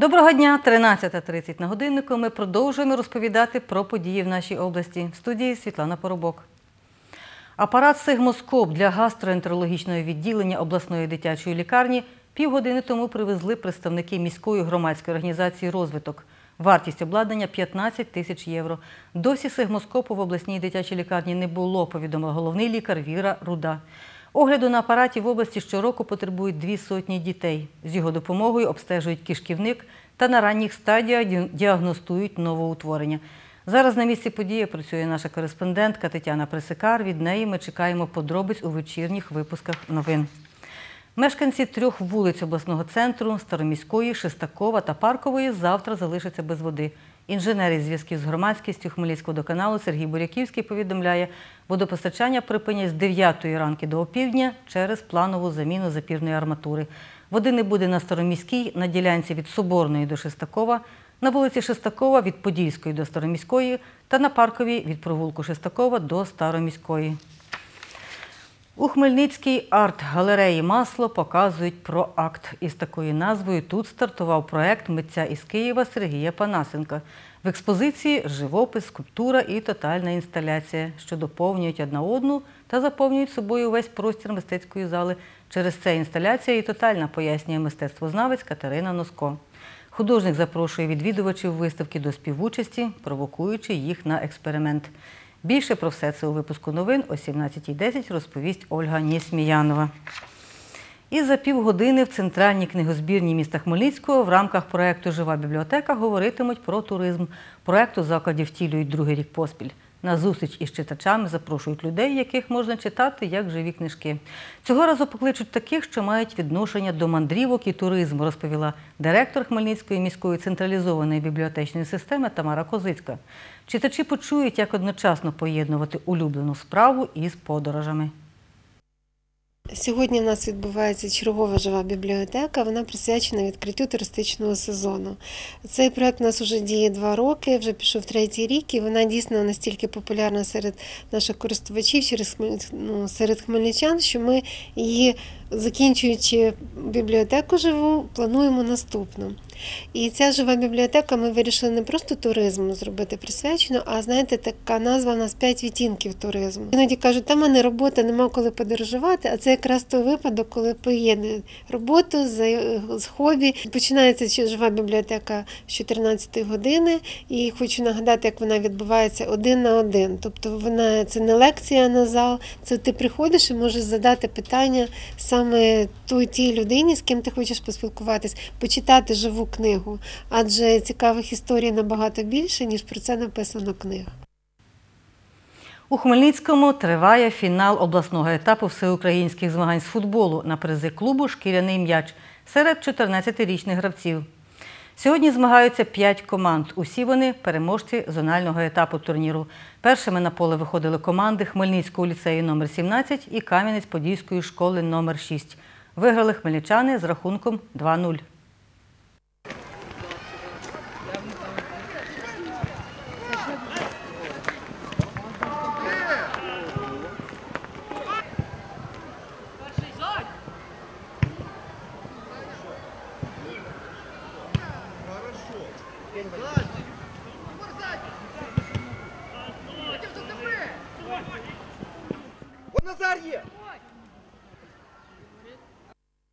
Доброго дня, 13.30 на годиннику. Ми продовжуємо розповідати про події в нашій області. В студії Світлана Поробок. Апарат Сигмоскоп для гастроентерологічного відділення обласної дитячої лікарні півгодини тому привезли представники міської громадської організації Розвиток. Вартість обладнання 15 тисяч євро. Досі сигмоскопу в обласній дитячій лікарні не було, повідомила головний лікар Віра Руда. Огляду на апараті в області щороку потребують дві сотні дітей. З його допомогою обстежують кишківник та на ранніх стадіях діагностують новоутворення. Зараз на місці події працює наша кореспондентка Тетяна Пресикар. Від неї ми чекаємо подробиць у вечірніх випусках новин. Мешканці трьох вулиць обласного центру Староміської, Шестакова та Паркової завтра залишаться без води. Інженер із зв'язків з громадськістю Хмельницького водоканалу Сергій Буряківський повідомляє, водопостачання припинять з 9 ранки до опівдня через планову заміну запірної арматури. Води не буде на Староміській, на ділянці від Соборної до Шестакова, на вулиці Шестакова від Подільської до Староміської та на Парковій від провулку Шестакова до Староміської. У Хмельницькій арт-галереї Масло показують про акт. Із такою назвою тут стартував проект митця із Києва Сергія Панасенка. В експозиції живопис, скульптура і тотальна інсталяція, що доповнюють одна одну та заповнюють собою весь простір мистецької зали. Через це інсталяція і тотальна пояснює мистецтвознавець Катерина Носко. Художник запрошує відвідувачів виставки до співучасті, провокуючи їх на експеримент. Більше про все це у випуску новин о 17.10 розповість Ольга Нєсміянова. І за півгодини в центральній книгозбірні міста Хмельницького в рамках проєкту Жива бібліотека говоритимуть про туризм. Проєкт у закладі втілюють другий рік поспіль. На зустріч із читачами запрошують людей, яких можна читати як живі книжки. Цього разу покличуть таких, що мають відношення до мандрівок і туризму, розповіла директор Хмельницької міської централізованої бібліотечної системи Тамара Козицька. Читачі почують, як одночасно поєднувати улюблену справу із подорожами. Сьогодні в нас відбувається чергова жива бібліотека. Вона присвячена відкриттю туристичного сезону. Цей проект у нас вже діє два роки, вже пішов третій рік, і вона дійсно настільки популярна серед наших користувачів, через ну, серед хмельничан, що ми її, закінчуючи бібліотеку живу, плануємо наступну. І ця жива бібліотека ми вирішили не просто туризму зробити присвячену, а знаєте, така назва у нас п'ять відтінків туризму. Іноді кажуть, там мене робота, нема коли подорожувати, а це якраз той випадок, коли поєднує роботу з, хобі. Починається жива бібліотека з 14 години, і хочу нагадати, як вона відбувається один на один. Тобто вона це не лекція на зал, це ти приходиш і можеш задати питання саме той тій людині, з ким ти хочеш поспілкуватись, почитати живу книгу. Адже цікавих історій набагато більше, ніж про це написано книг. У Хмельницькому триває фінал обласного етапу всеукраїнських змагань з футболу на призи клубу Шкіряний м'яч серед 14-річних гравців. Сьогодні змагаються п'ять команд. Усі вони переможці зонального етапу турніру. Першими на поле виходили команди Хмельницького ліцею номер 17 і Кам'янець-Подільської школи номер 6. Виграли хмельничани з рахунком 2-0.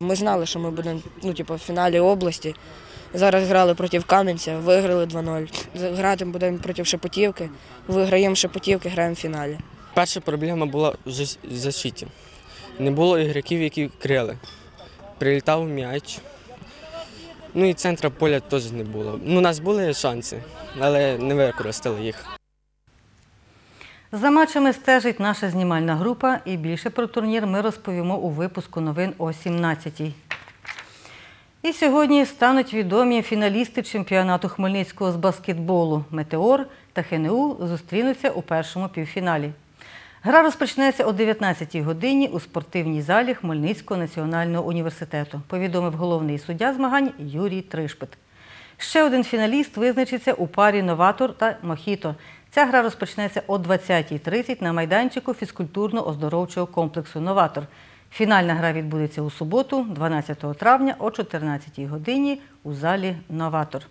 Ми знали, що ми будемо ну, типу, в фіналі області. Зараз грали проти Кам'янця, виграли 2-0. Грати будемо проти Шепотівки, виграємо Шепотівки, граємо в фіналі. Перша проблема була в защиті. Не було ігроків, які крили. Прилітав м'яч. Ну і центра поля теж не було. Ну, у нас були шанси, але не використали їх. За матчами стежить наша знімальна група і більше про турнір ми розповімо у випуску новин о 17-й. І сьогодні стануть відомі фіналісти чемпіонату Хмельницького з баскетболу Метеор та ХНУ зустрінуться у першому півфіналі. Гра розпочнеться о 19-й годині у спортивній залі Хмельницького національного університету, повідомив головний суддя змагань Юрій Тришпит. Ще один фіналіст визначиться у парі Новатор та Мохіто. Ця гра розпочнеться о 20.30 на майданчику фізкультурно-оздоровчого комплексу Новатор. Фінальна гра відбудеться у суботу, 12 травня о 14 годині у залі Новатор.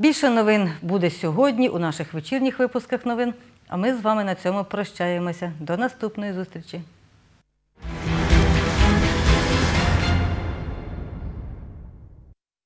Більше новин буде сьогодні у наших вечірніх випусках новин. А ми з вами на цьому прощаємося. До наступної зустрічі.